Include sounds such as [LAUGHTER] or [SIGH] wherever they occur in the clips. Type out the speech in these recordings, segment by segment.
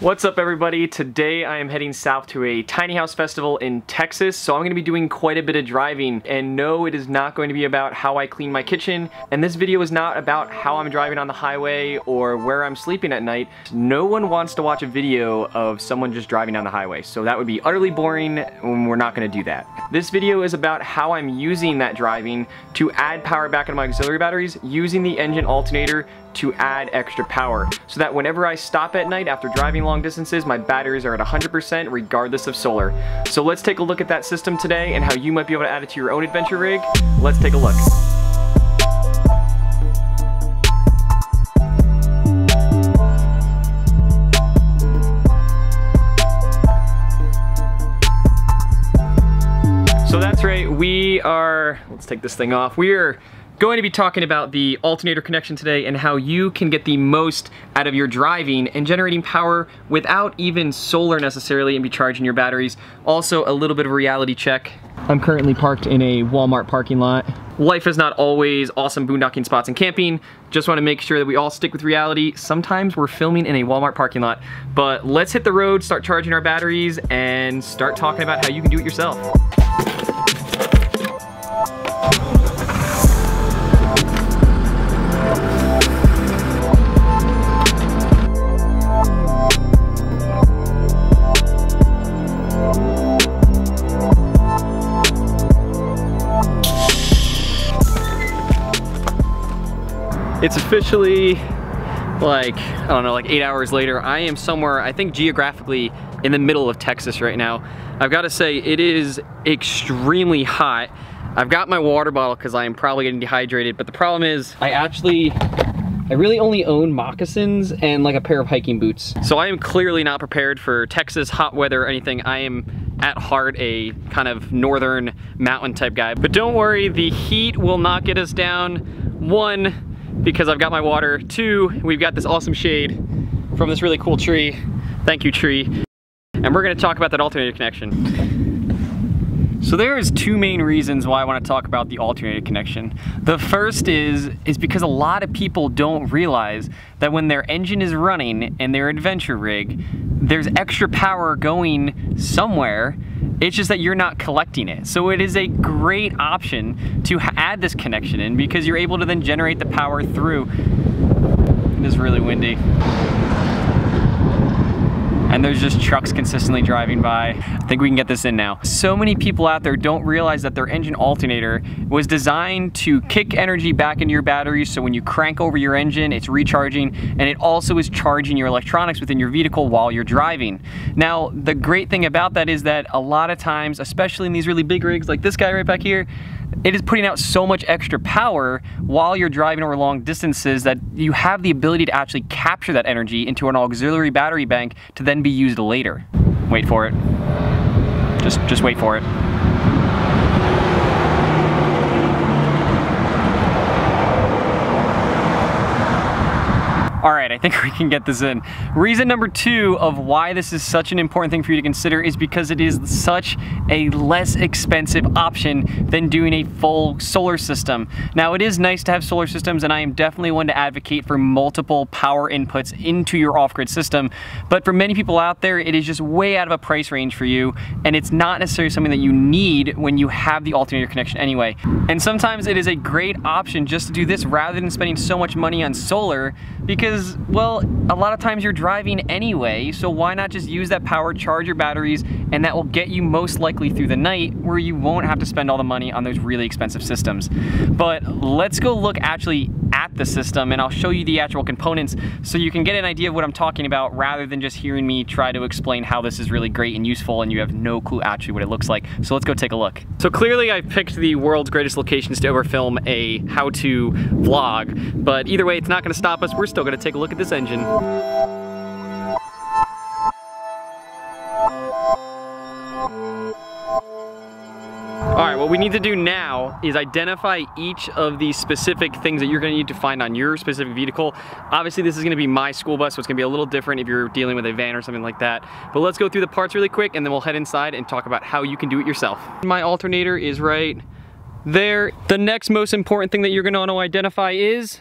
What's up everybody? Today I am heading south to a tiny house festival in Texas, so I'm going to be doing quite a bit of driving. And no, it is not going to be about how I clean my kitchen, and this video is not about how I'm driving on the highway or where I'm sleeping at night. No one wants to watch a video of someone just driving down the highway, so that would be utterly boring, and we're not going to do that. This video is about how I'm using that driving to add power back into my auxiliary batteries using the engine alternator to add extra power so that whenever I stop at night after driving long distances, my batteries are at 100% regardless of solar. So let's take a look at that system today and how you might be able to add it to your own adventure rig. Let's take a look. So that's right, we are, let's take this thing off. We are going to be talking about the alternator connection today and how you can get the most out of your driving and generating power without even solar necessarily and be charging your batteries. Also a little bit of a reality check. I'm currently parked in a Walmart parking lot. Life is not always awesome boondocking spots and camping. Just wanna make sure that we all stick with reality. Sometimes we're filming in a Walmart parking lot, but let's hit the road, start charging our batteries, and start talking about how you can do it yourself. It's officially like, I don't know, like eight hours later. I am somewhere, I think geographically, in the middle of Texas right now. I've got to say, it is extremely hot. I've got my water bottle because I am probably getting dehydrated, but the problem is I actually, I really only own moccasins and like a pair of hiking boots. So I am clearly not prepared for Texas hot weather or anything. I am at heart a kind of northern mountain type guy. But don't worry, the heat will not get us down. One, because I've got my water. Two, we've got this awesome shade from this really cool tree. Thank you, tree. And we're gonna talk about that alternator connection. So there's two main reasons why I wanna talk about the alternator connection. The first is, is because a lot of people don't realize that when their engine is running in their adventure rig, there's extra power going somewhere it's just that you're not collecting it. So it is a great option to add this connection in because you're able to then generate the power through. It is really windy and there's just trucks consistently driving by. I think we can get this in now. So many people out there don't realize that their engine alternator was designed to kick energy back into your batteries so when you crank over your engine, it's recharging and it also is charging your electronics within your vehicle while you're driving. Now, the great thing about that is that a lot of times, especially in these really big rigs like this guy right back here, it is putting out so much extra power while you're driving over long distances that you have the ability to actually capture that energy into an auxiliary battery bank to then be used later. Wait for it. Just, just wait for it. All right, I think [LAUGHS] we can get this in. Reason number two of why this is such an important thing for you to consider is because it is such a less expensive option than doing a full solar system. Now, it is nice to have solar systems, and I am definitely one to advocate for multiple power inputs into your off-grid system, but for many people out there, it is just way out of a price range for you, and it's not necessarily something that you need when you have the alternator connection anyway. And sometimes it is a great option just to do this rather than spending so much money on solar because well, a lot of times you're driving anyway, so why not just use that power, charge your batteries, and that will get you most likely through the night where you won't have to spend all the money on those really expensive systems. But let's go look actually at the system and I'll show you the actual components so you can get an idea of what I'm talking about rather than just hearing me try to explain how this is really great and useful and you have no clue actually what it looks like. So let's go take a look. So clearly I picked the world's greatest locations to ever film a how-to vlog, but either way it's not gonna stop us. We're still gonna take a look at this engine. All right, what we need to do now is identify each of the specific things that you're gonna need to find on your specific vehicle. Obviously, this is gonna be my school bus, so it's gonna be a little different if you're dealing with a van or something like that. But let's go through the parts really quick and then we'll head inside and talk about how you can do it yourself. My alternator is right there. The next most important thing that you're gonna wanna identify is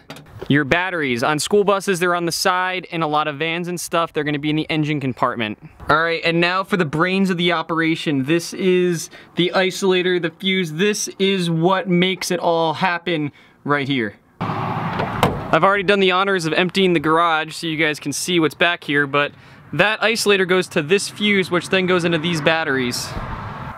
Your batteries. On school buses, they're on the side, and a lot of vans and stuff, they're gonna be in the engine compartment. All right, and now for the brains of the operation. This is the isolator, the fuse. This is what makes it all happen right here. I've already done the honors of emptying the garage so you guys can see what's back here, but that isolator goes to this fuse, which then goes into these batteries.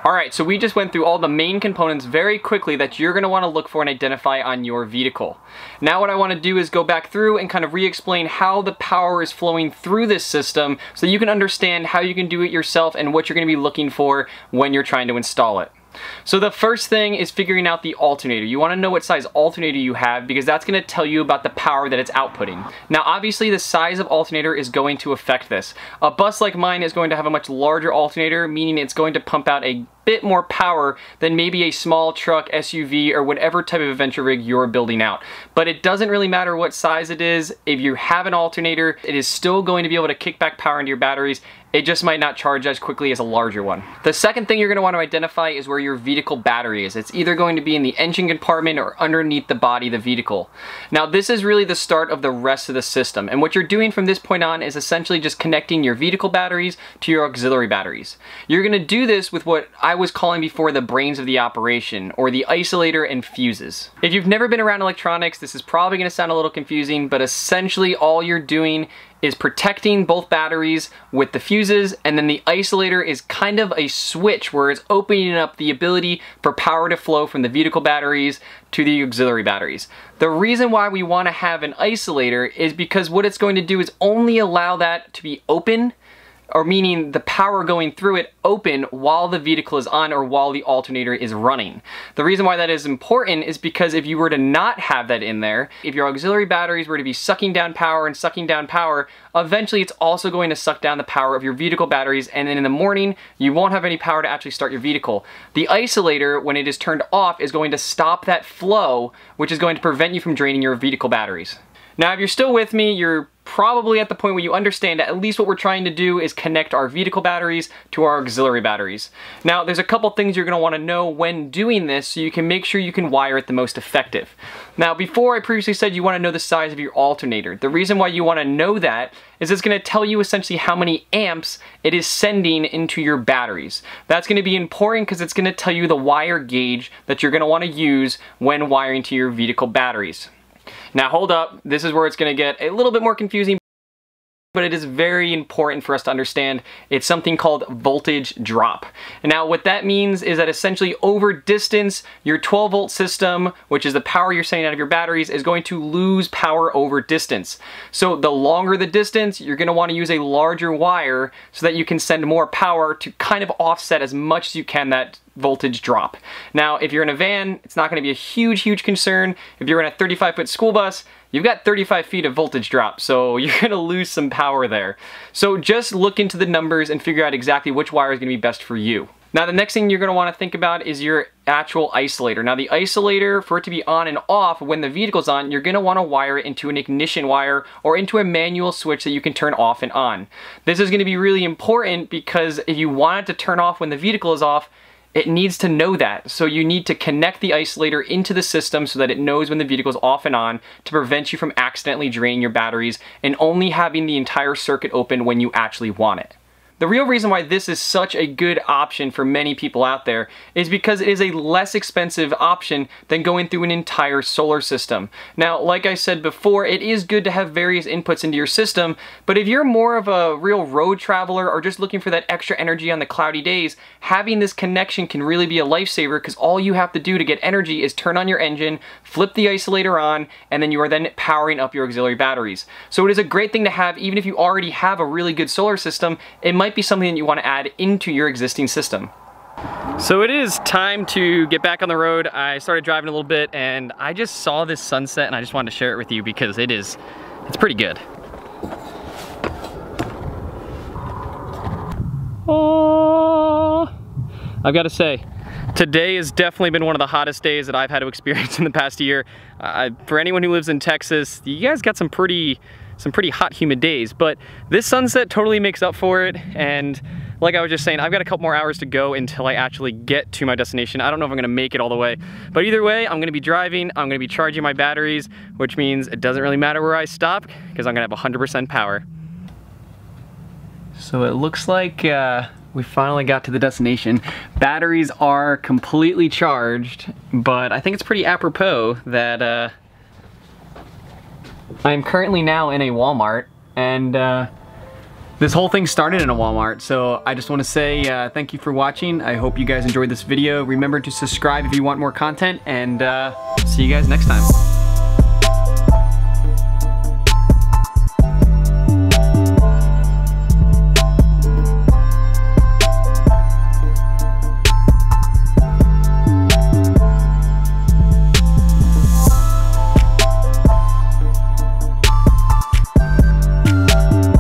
Alright, so we just went through all the main components very quickly that you're going to want to look for and identify on your vehicle. Now what I want to do is go back through and kind of re-explain how the power is flowing through this system so you can understand how you can do it yourself and what you're going to be looking for when you're trying to install it. So the first thing is figuring out the alternator. You want to know what size alternator you have because that's going to tell you about the power that it's outputting. Now obviously the size of alternator is going to affect this. A bus like mine is going to have a much larger alternator, meaning it's going to pump out a bit more power than maybe a small truck, SUV, or whatever type of adventure rig you're building out. But it doesn't really matter what size it is. If you have an alternator, it is still going to be able to kick back power into your batteries it just might not charge as quickly as a larger one. The second thing you're going to want to identify is where your vehicle battery is. It's either going to be in the engine compartment or underneath the body of the vehicle. Now this is really the start of the rest of the system and what you're doing from this point on is essentially just connecting your vehicle batteries to your auxiliary batteries. You're going to do this with what I was calling before the brains of the operation or the isolator and fuses. If you've never been around electronics this is probably going to sound a little confusing but essentially all you're doing is protecting both batteries with the fuses and then the isolator is kind of a switch where it's opening up the ability for power to flow from the vehicle batteries to the auxiliary batteries. The reason why we want to have an isolator is because what it's going to do is only allow that to be open or meaning the power going through it open while the vehicle is on or while the alternator is running. The reason why that is important is because if you were to not have that in there, if your auxiliary batteries were to be sucking down power and sucking down power, eventually it's also going to suck down the power of your vehicle batteries and then in the morning you won't have any power to actually start your vehicle. The isolator, when it is turned off, is going to stop that flow, which is going to prevent you from draining your vehicle batteries. Now if you're still with me, you're probably at the point where you understand at least what we're trying to do is connect our vehicle batteries to our auxiliary batteries. Now there's a couple things you're going to want to know when doing this so you can make sure you can wire it the most effective. Now before I previously said you want to know the size of your alternator. The reason why you want to know that is it's going to tell you essentially how many amps it is sending into your batteries. That's going to be important because it's going to tell you the wire gauge that you're going to want to use when wiring to your vehicle batteries. Now hold up, this is where it's gonna get a little bit more confusing but it is very important for us to understand it's something called voltage drop. Now what that means is that essentially over distance, your 12 volt system, which is the power you're sending out of your batteries, is going to lose power over distance. So the longer the distance, you're gonna wanna use a larger wire so that you can send more power to kind of offset as much as you can that voltage drop. Now, if you're in a van, it's not gonna be a huge, huge concern. If you're in a 35 foot school bus, you've got 35 feet of voltage drop, so [LAUGHS] you're gonna lose some power there. So just look into the numbers and figure out exactly which wire is gonna be best for you. Now the next thing you're want to think about is your actual isolator. Now the isolator, for it to be on and off when the vehicle's on, you're want to wire it into an ignition wire or into a manual switch that you can turn off and on. This is to be really important because if you want it to turn off when the vehicle is off, it needs to know that. So you need to connect the isolator into the system so that it knows when the vehicle is off and on to prevent you from accidentally draining your batteries and only having the entire circuit open when you actually want it. The real reason why this is such a good option for many people out there is because it is a less expensive option than going through an entire solar system. Now, like I said before, it is good to have various inputs into your system, but if you're more of a real road traveler or just looking for that extra energy on the cloudy days, having this connection can really be a lifesaver because all you have to do to get energy is turn on your engine, flip the isolator on, and then you are then powering up your auxiliary batteries. So it is a great thing to have even if you already have a really good solar system, it might might be something that you want to add into your existing system. So it is time to get back on the road. I started driving a little bit and I just saw this sunset and I just wanted to share it with you because it is, it's pretty good. Oh, I've got to say, today has definitely been one of the hottest days that I've had to experience [LAUGHS] in the past year. Uh, for anyone who lives in Texas, you guys got some pretty some pretty hot humid days, but this sunset totally makes up for it and like I was just saying, I've got a couple more hours to go until I actually get to my destination. I don't know if I'm gonna make it all the way, but either way, I'm gonna be driving, I'm gonna be charging my batteries, which means it doesn't really matter where I stop because I'm gonna have 100% power. So it looks like uh, we finally got to the destination. Batteries are completely charged, but I think it's pretty apropos that uh, I am currently now in a Walmart and uh, this whole thing started in a Walmart, so I just want to say uh, thank you for watching. I hope you guys enjoyed this video. Remember to subscribe if you want more content, and uh, see you guys next time.